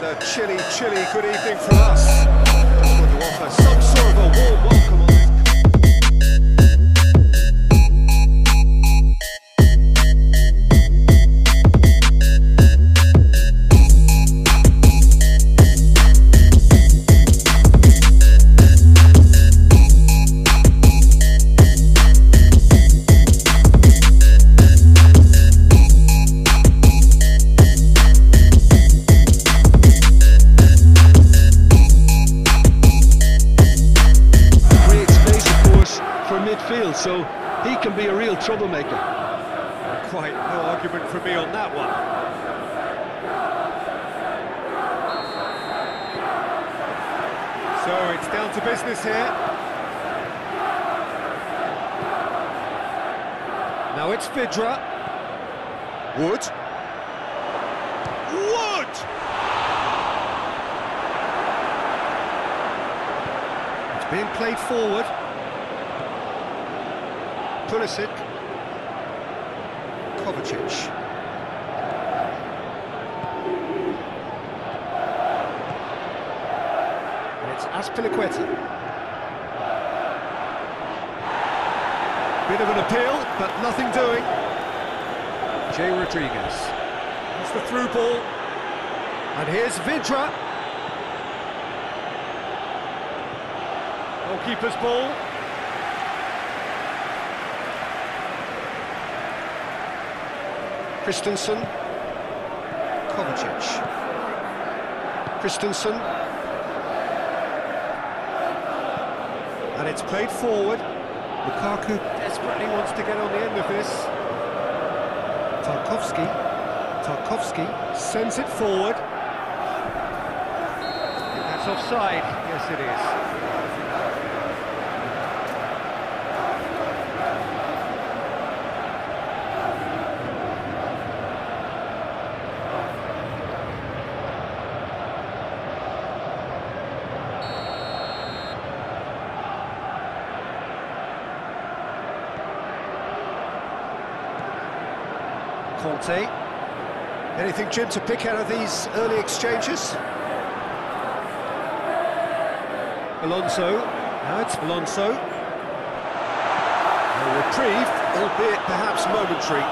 And a chilly, chilly good evening for us. To offer some sort of a warm welcome. So it's down to business here. Now it's Vydra. Wood. Wood! It's being played forward. Pulisic. Kovacic. It's Azpilicueta. Bit of an appeal, but nothing doing. Jay Rodriguez. That's the through ball. And here's Vydra. Goalkeeper's ball. Christensen. Kovacic. Christensen. And it's played forward. Lukaku desperately wants to get on the end of this. Tarkowski. Tarkowski sends it forward. That's offside. Yes, it is. Anything, Jim, to pick out of these early exchanges? Alonso. Now it's Alonso. A reprieve, albeit perhaps momentary.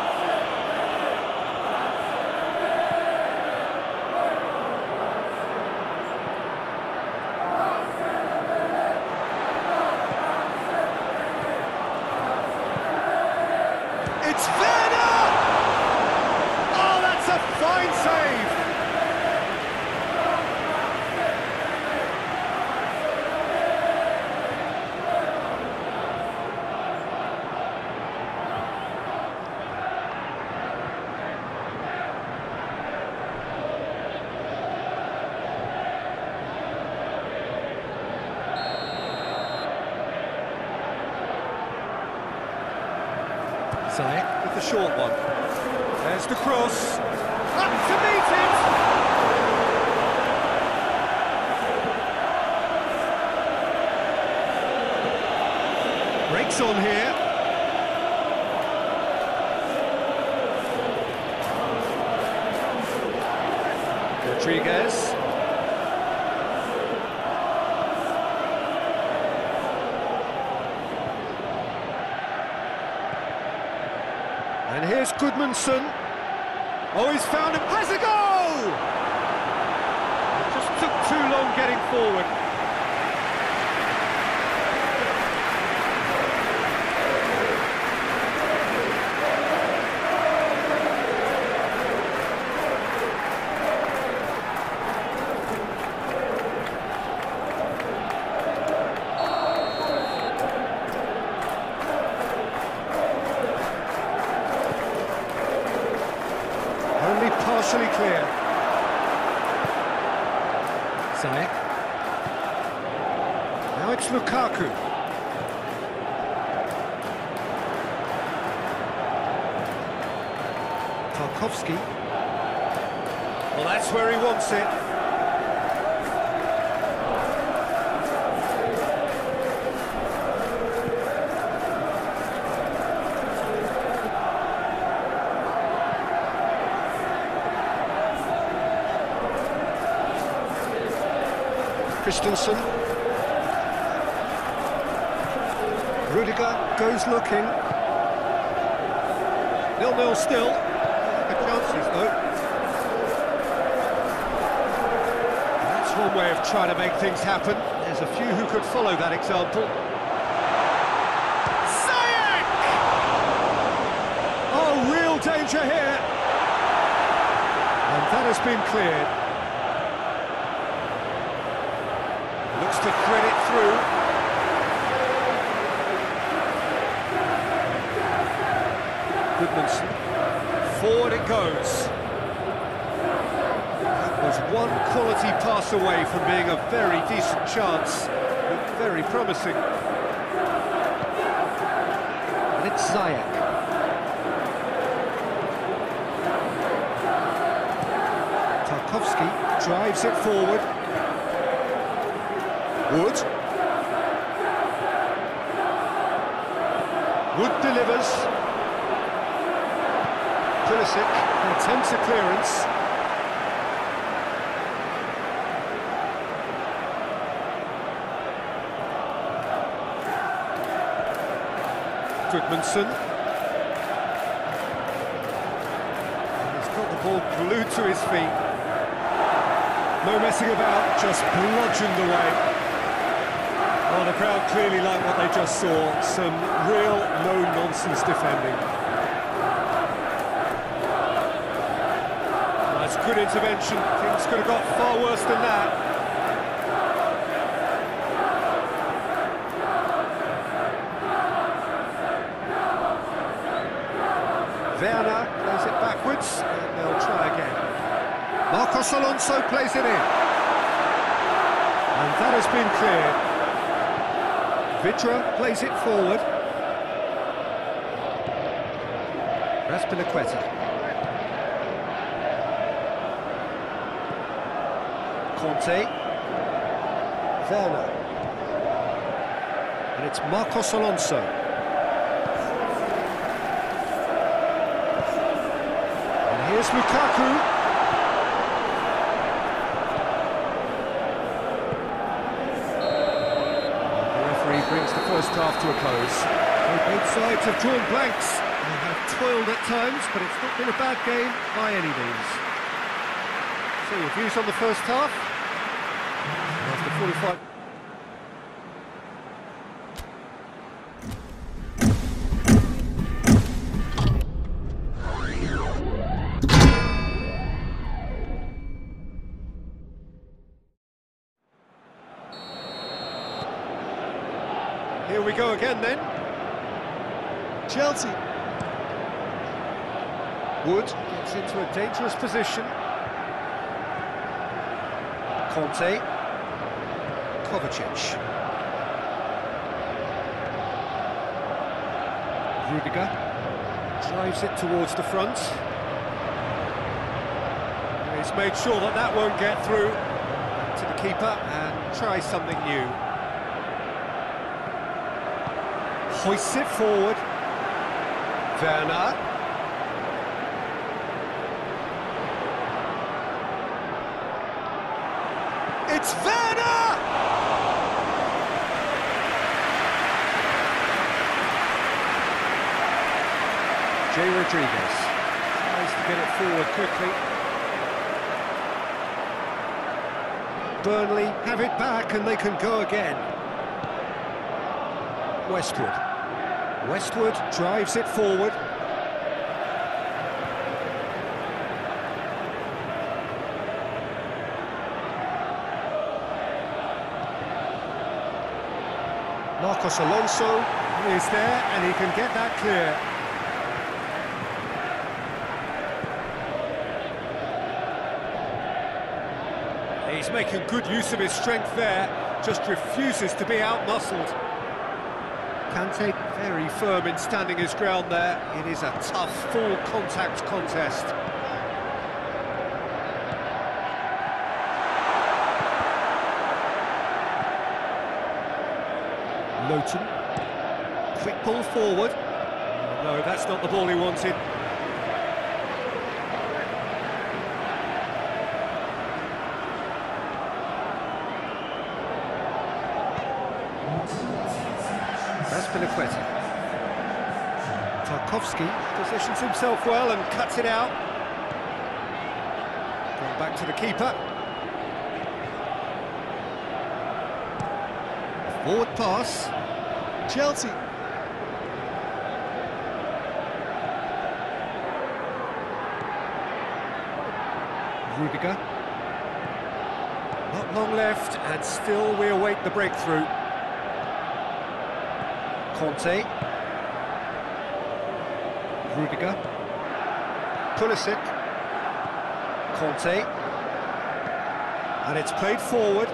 It's Werner! Oh, that's a fine save! Ziyech with the short one. There's the cross. Up to meet it! Breaks on here. And here's Gudmundsson. Oh, he's found him. Has a goal! Just took too long getting forward. Only clear. Ziyech. Now it's Lukaku. Tarkowski. Well, that's where he wants it. Christensen. Rudiger goes looking. Nil-nil still. Good chances though. That's one way of trying to make things happen. There's a few who could follow that example. Ziyech! Oh, real danger here. And that has been cleared. Looks to thread it through. Gudmundsson. Forward it goes. That was one quality pass away from being a very decent chance. Looked very promising. And it's Ziyech. Tarkowski drives it forward. Wood. Wood delivers. Pulisic attempts a clearance. Gudmundsson. He's got the ball glued to his feet. No messing about, just bludgeoned away. Oh, the crowd clearly like what they just saw. Some real no-nonsense defending. That's good intervention. Things could have got far worse than that. Werner plays it backwards, and they'll try again. Marcos Alonso plays it in. And that has been cleared. Vydra plays it forward. Azpilicueta. Conte. Werner. And it's Marcos Alonso. And here's Lukaku. First half to a close. Both sides have drawn blanks. They have toiled at times, but it's not been a bad game by any means. So your views on the first half? After 45... go again then. Chelsea. Wood gets into a dangerous position. Conte. Kovacic. Rudiger drives it towards the front. He's made sure that that won't get through to the keeper and try something new. Hoists it forward. Werner. It's Werner! Jay Rodriguez tries to get it forward quickly. Burnley have it back and they can go again. Westwood. Westwood drives it forward. Marcos Alonso is there and he can get that clear. He's making good use of his strength there, just refuses to be outmuscled. Kante very firm in standing his ground there. It is a tough, full contact contest. Lowton. Quick pull forward. No, that's not the ball he wanted. Tarkowski positions himself well and cuts it out. Going back to the keeper. Forward pass. Chelsea. Rudiger. Not long left, and still we await the breakthrough. Conte. Rudiger. Pulisic. Conte. And it's played forward.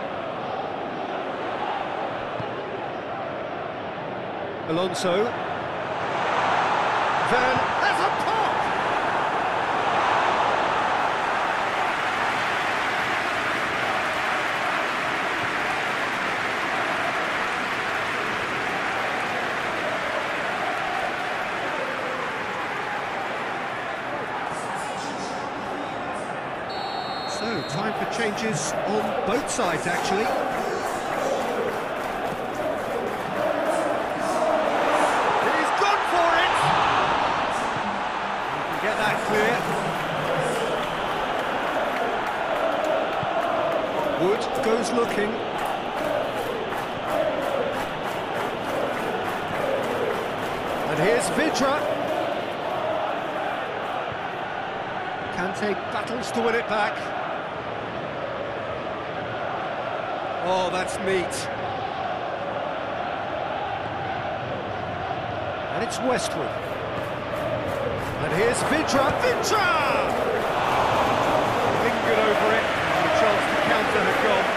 Alonso. Van changes on both sides, actually. He's gone for it! Get that clear. Wood goes looking. And here's Vydra. Kante battles to win it back. Oh, that's meat. And it's Westwood. And here's Vydra. Vydra! Lingered over it. The chance to counter had gone.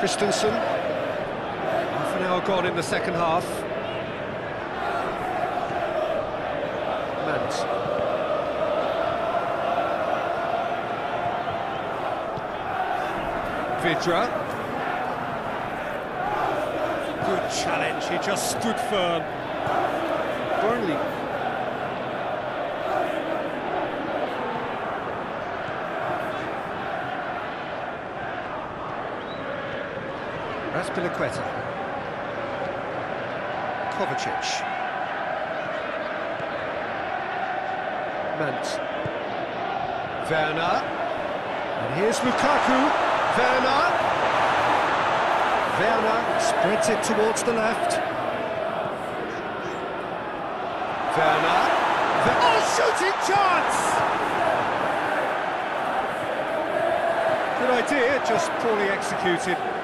Christensen. Half an hour gone in the second half. Mount. Vydra. Good challenge, he just stood firm. Burnley. Raspilicueta. Kovacic. Mount. Werner. And here's Lukaku. Werner. Werner spreads it towards the left. Werner. Ver- oh, shooting chance! Good idea, just poorly executed.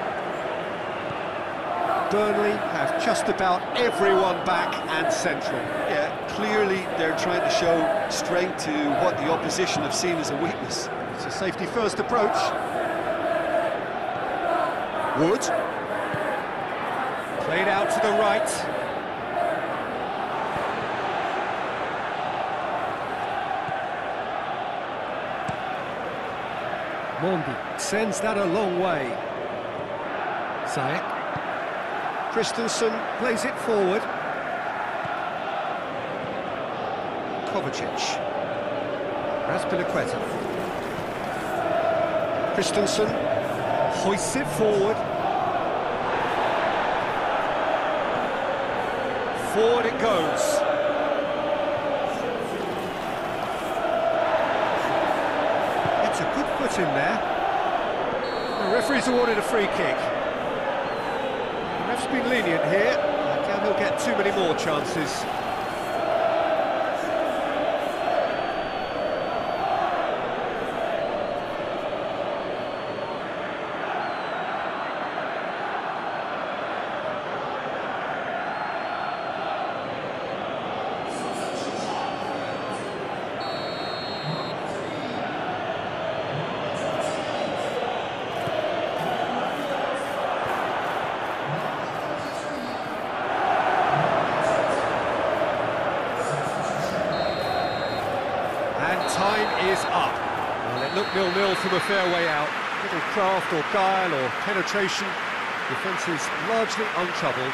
Burnley have just about everyone back and central. Yeah, clearly they're trying to show strength to what the opposition have seen as a weakness. It's a safety first approach. Wood. Played out to the right. Mendy sends that a long way. Ziyech. Christensen plays it forward. Kovacic. Raspilicueta. Christensen hoists it forward. Forward it goes. It's a good foot in there. The referee's awarded a free kick. Ref's been lenient here. He'll get too many more chances. nil-nil from a fair way out. Little craft or guile or penetration. Defence is largely untroubled.